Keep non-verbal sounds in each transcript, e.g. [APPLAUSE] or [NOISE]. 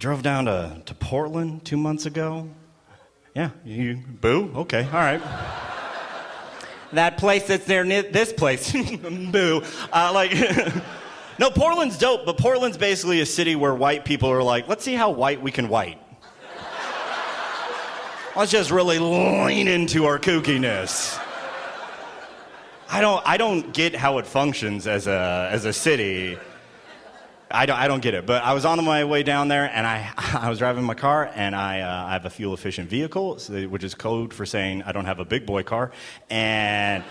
Drove down to, to Portland two months ago. Yeah, you boo? Okay, all right. that place that's near this place. [LAUGHS] boo. Uh, like, [LAUGHS] no, Portland's dope, but Portland's basically a city where white people are like, let's see how white we can white. let's just really lean into our kookiness. I don't, I don't get how it functions as a, as a city. I don't, I don't get it. But I was on my way down there, and I, [LAUGHS] I was driving my car, and I, uh, I have a fuel efficient vehicle, which is code for saying I don't have a big boy car. And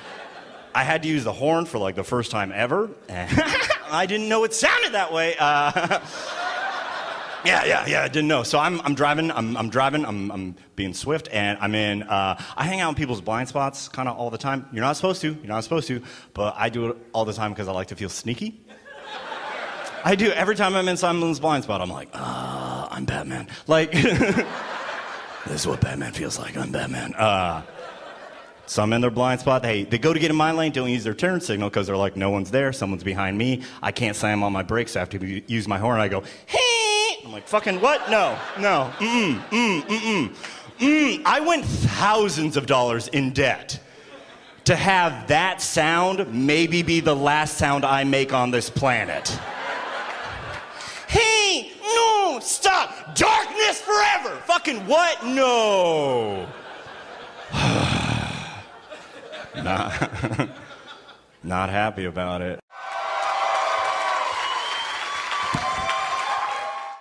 I had to use the horn for like the first time ever. [LAUGHS] I didn't know it sounded that way. Uh, [LAUGHS] yeah, yeah, yeah, I didn't know. So I'm, I'm driving, I'm, I'm driving, I'm, I'm being swift, and I'm in, uh, I hang out in people's blind spots kind of all the time. You're not supposed to, you're not supposed to, but I do it all the time because I like to feel sneaky. I do. Every time I'm in someone's blind spot, I'm like, uh, I'm Batman. Like, [LAUGHS] this is what Batman feels like. I'm Batman. Uh, so I'm in their blind spot. Hey, they go to get in my lane, don't use their turn signal because they're like, no one's there, someone's behind me. I can't slam on my brakes. I have to use my horn. I go, hey. I'm like, fucking what? No, no. Mm-mm, mm, mm-mm. Mm. I went thousands of dollars in debt to have that sound maybe be the last sound I make on this planet. Fucking what? No. [SIGHS] not, [LAUGHS] not happy about it.